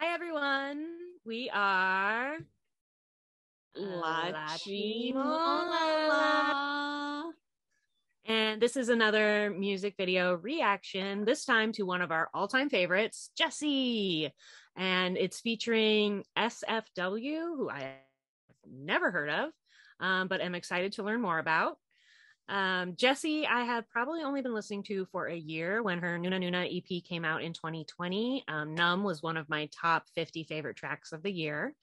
Hi, everyone. We are La La Chimola. and this is another music video reaction, this time to one of our all time favorites, Jessi. And it's featuring SFW, who I have never heard of, um, but am excited to learn more about. Um, Jessi, I have probably only been listening to for a year when her Nuna Nuna EP came out in 2020. Um, Numb was one of my top 50 favorite tracks of the year.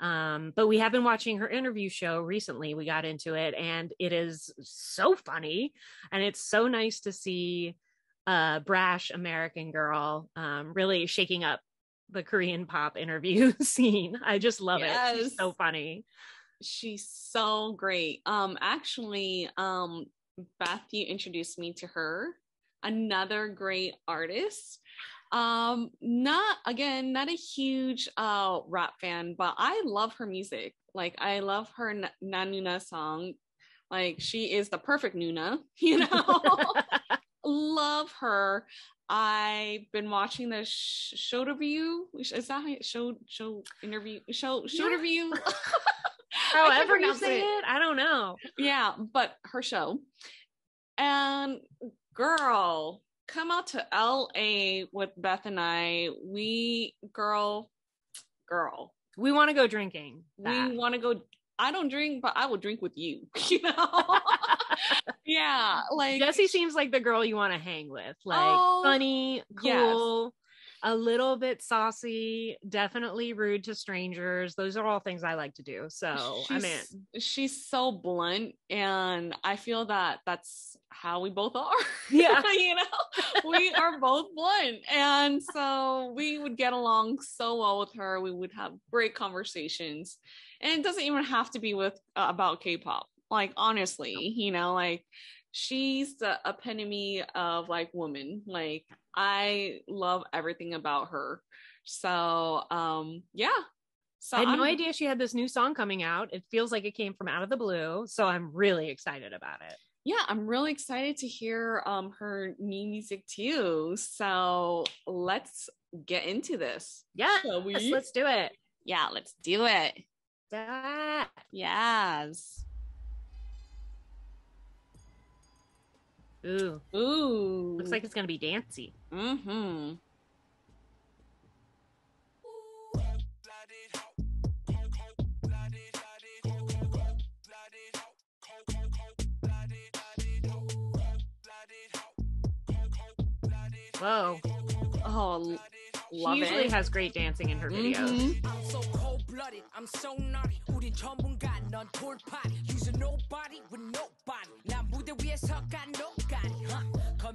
Um, but we have been watching her interview show recently. We got into it, and it is so funny, and it's so nice to see a brash American girl um, really shaking up the Korean pop interview scene. I just love it. She's so funny. She's so great. Um, actually, um, Beth, you introduced me to her. Another great artist. Um, not again, not a huge uh rap fan, but I love her music. Like I love her N- Nanuna song. Like she is the perfect Nuna, you know. love her. I've been watching the sh- show review. Is that how you- show show interview show show Yeah. review? However you say it. it, I don't know. yeah, but her show. And girl, come out to LA with Beth and I. We girl, girl, We want to go drinking. we want to go. I don't drink, but I will drink with you. You know? yeah, like Jessi seems like the girl you want to hang with. Like Oh, funny, yes. A little bit saucy, definitely rude to strangers. Those are all things I like to do. So I'm in. she's, she's so blunt, and I feel that that's how we both are. Yeah. you know, we are both blunt, and so we would get along so well with her. We would have great conversations, and it doesn't even have to be with uh, about K-pop. Like honestly, you know, like she's the epitome of like woman. Like I love everything about her. So um, yeah. So I had no I'm- idea she had this new song coming out. It feels like it came from out of the blue. So I'm really excited about it. yeah, I'm really excited to hear um her new music too. So let's get into this. Yeah. Let's do it. Yeah, let's do it. Ah. Yes. Ooh, Ooh. looks like it's going to be dancey. mm-hmm. Whoa. Oh, l- She love usually it. has great dancing in her videos. Mhm. I'm so cold blooded, I'm so naughty. 우린 전문가, 넌 돌팔이. Use nobody with nobody.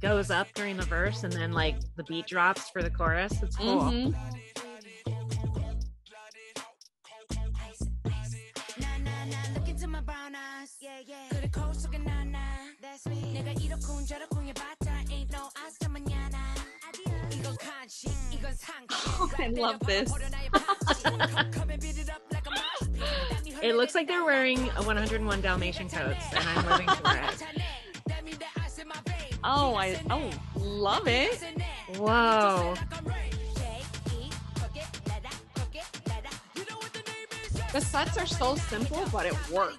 goes up during the verse and then like the beat drops for the chorus. It's cool. Mm-hmm. Oh, I love this. it looks like they're wearing a 101 Dalmatian coats, and I'm living for it. Oh, I oh love it. Whoa. The sets are so simple, but it works.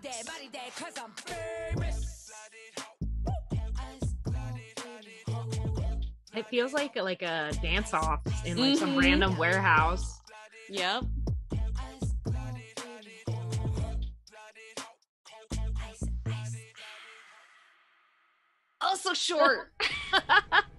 It feels like like a dance off in like some Mhm. random warehouse. Yep.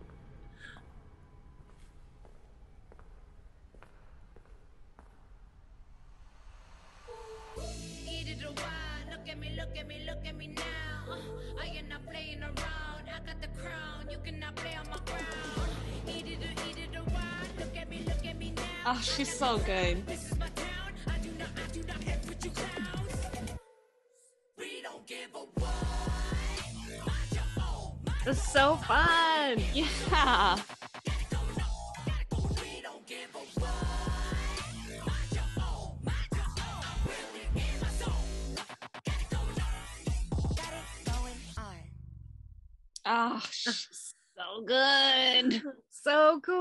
me now. Oh, she's so good. It's so fun. Yeah. Oh, so good. So cool.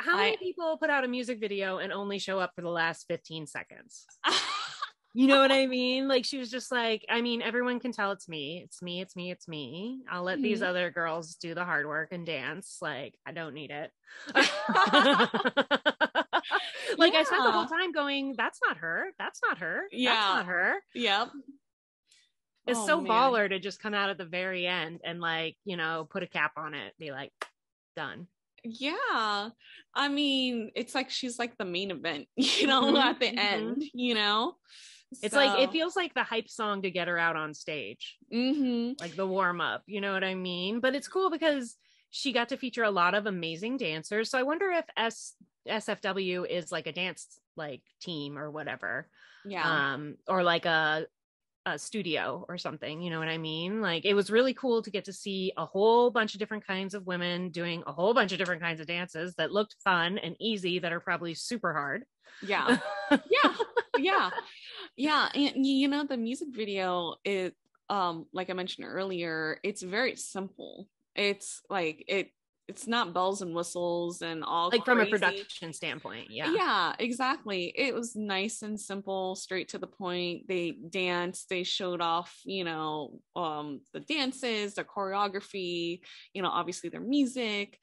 How many I- people put out a music video and only show up for the last 15 seconds? You know what I mean? Like she was just like, I mean, everyone can tell it's me. It's me, it's me, it's me. I'll let these Mhm. other girls do the hard work and dance. Like, I don't need it. like I spent the whole time going, that's not her. That's not her. That's Yeah. not her. yep. It's Oh, so man. baller to just come out at the very end and like, you know, put a cap on it, be like, done. Yeah. I mean, it's like she's like the main event, you know, Mhm, at the mhm. end, you know? It's like it feels like the hype song to get her out on stage. hmm like the warm up, you know what I mean? But it's cool because she got to feature a lot of amazing dancers. So I wonder if S SFW is like a dance like team or whatever. Yeah. Um or like a a studio or something, you know what I mean? Like it was really cool to get to see a whole bunch of different kinds of women doing a whole bunch of different kinds of dances that looked fun and easy that are probably super hard. yeah. yeah. Yeah. Yeah. And you know, the music video is um, like I mentioned earlier, it's very simple. It's like it it's not bells and whistles and all like from a production standpoint. Yeah. yeah exactly. It was nice and simple straight to the point. They danced they showed off you know um the dances the choreography you know obviously their music.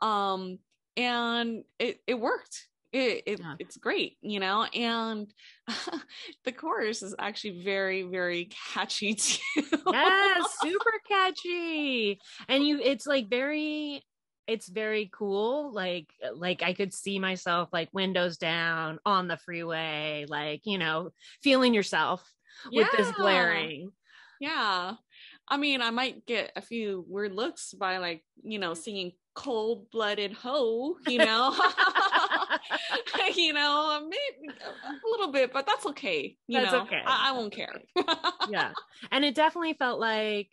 Um and it it worked. It, it Yeah. it's great you know? And the chorus is actually very very catchy too. Yes super catchy. And you it's like very it's very cool like like i could see myself like windows down on the freeway like you know feeling yourself with this Yeah. blaring Yeah. I mean, I might get a few weird looks by like, you know, singing cold blooded hoe, you know, you know, maybe a little bit, but that's okay. You That's know, okay. I, I won't care. yeah and it definitely felt like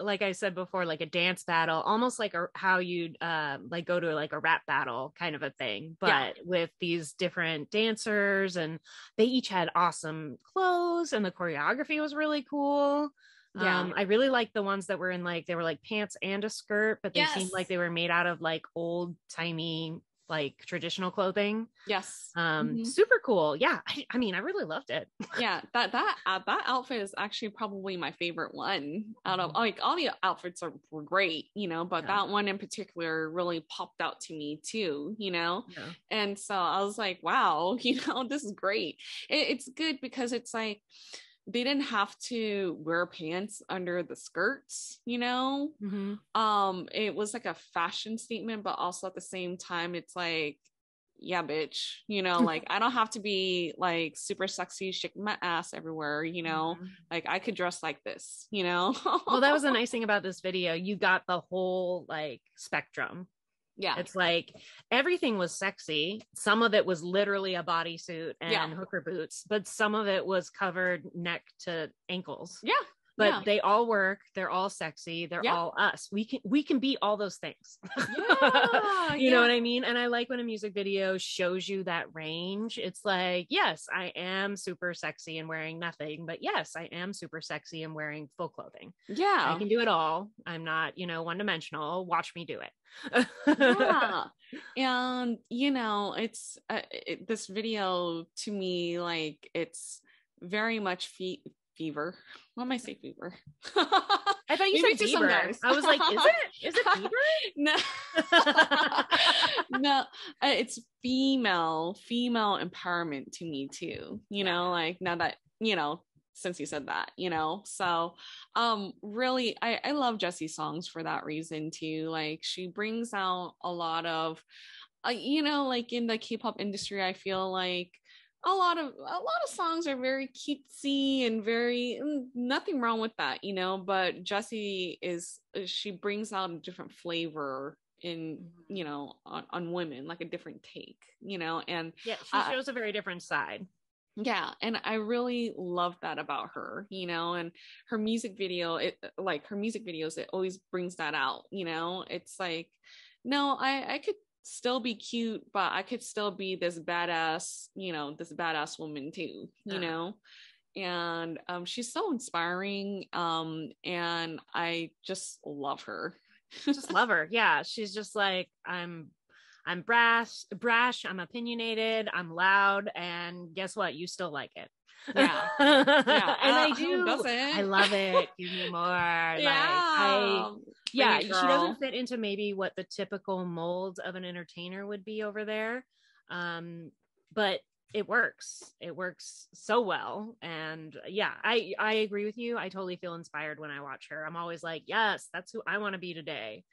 like i said before like a dance battle almost like a, how you'd um like go to like a rap battle kind of a thing but Yeah. with these different dancers and they each had awesome clothes and the choreography was really cool Yeah. um i really liked the ones that were in like they were like pants and a skirt but they seemed like they were made out of like old timey like traditional clothing yes. um Mhm. super cool yeah I, I mean i really loved it Yeah. That, that, uh, that outfit is actually probably my favorite one out of like all the outfits are, were great, you know, but Mm-hmm. Yeah. that one in particular really popped out to me too, you know? yeah. And so I was like, wow, you know, this is great. It, it's good because it's like they didn't have to wear pants under the skirts, you know? Mhm. Um, it was like a fashion statement, but also at the same time, it's like, yeah, bitch, you know, like I don't have to be like super sexy, shake my ass everywhere, you know, Mhm. like I could dress like this, you know? well that was the nice thing about this video you got the whole like spectrum yeah. it's like everything was sexy some of it was literally a bodysuit and Yeah. hooker boots but some of it was covered neck to ankles Yeah. But yeah. they all work they're all sexy they're Yeah. all us we can we can be all those things Yeah, you know what i mean and i like when a music video shows you that range it's like yes i am super sexy and wearing nothing but yes i am super sexy and wearing full clothing yeah. I can do it all. I'm not, you know, one dimensional. Watch me do it. yeah and you know it's uh, it, this video to me like it's very much fe- fever what am i say fever I thought you Maybe said fever. I was like, is it? Is it fever? no no uh, it's female female empowerment to me too you know like now that you know since you said that you know so um really i i love Jessi's songs for that reason too like she brings out a lot of uh, you know like in the k-pop industry i feel like a lot of a lot of songs are very cutesy and very mm, nothing wrong with that you know but Jessi is uh, she brings out a different flavor in mm-hmm. you know on, on women like a different take you know and Yeah, she I- shows a very different side. yeah and i really love that about her you know and her music video it uh, like her music videos it always brings that out you know it's like no i i could still be cute but i could still be this badass you know this badass woman too you Yeah. know and um she's so inspiring um and i just love her Just love her. Yeah, she's just like I'm. I'm brash, brash. I'm opinionated. I'm loud, and guess what? You still like it. Yeah. yeah, and I uh, do. I love it. Give me more. Like, yeah I, yeah, she doesn't fit into maybe what the typical mold of an entertainer would be over there. Um, but it works. It works so well. And uh, yeah, I I agree with you. I totally feel inspired when I watch her. I'm always like, yes, that's who I want to be today.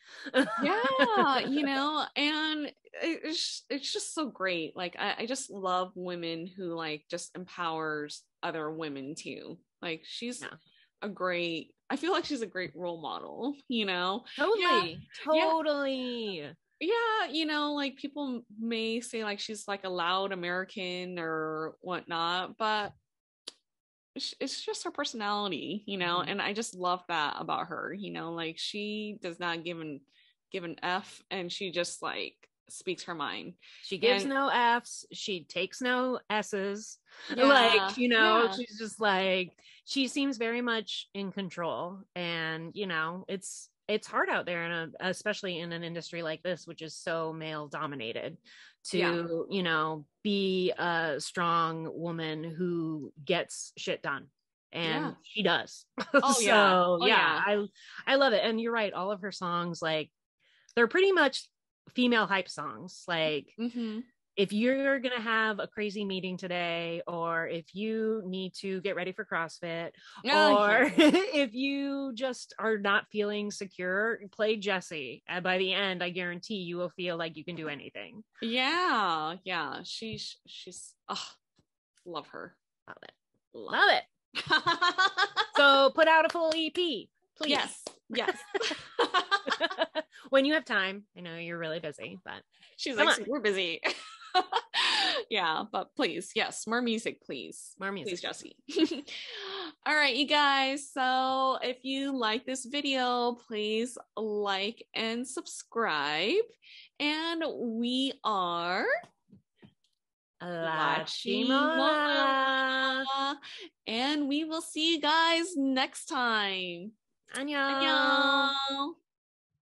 yeah you know and it's it's just so great like I, I just love women who like just empowers other women too like she's Yeah. a great i feel like she's a great role model you know totally, yeah. totally. yeah you know like people may say like she's like a loud american or whatnot but it's just her personality you know Mhm. and i just love that about her you know like she does not give an give an f and she just like speaks her mind She gives And- no F's. She takes no S's. Yeah, like you know yeah. she's just like she seems very much in control and you know it's it's hard out there in a especially in an industry like this which is so male dominated to Yeah. you know be a strong woman who gets shit done and Yeah. she does Oh, so yeah. yeah, Oh, yeah. i i love it and you're right all of her songs like they're pretty much female hype songs like Mhm. If you're going to have a crazy meeting today or if you need to get ready for CrossFit Oh, or if you just are not feeling secure, play Jessi. And by the end, I guarantee you will feel like you can do anything. yeah yeah she's she's oh love her Love it. Love it. So put out a full EP, please. yes yes when you have time. I know you're really busy, but she's Come like on. we're busy yeah but please yes more music please more music. please Jessi all right you guys so if you like this video please like and subscribe and we are La Chimola. And we will see you guys next time Annyeong. Annyeong.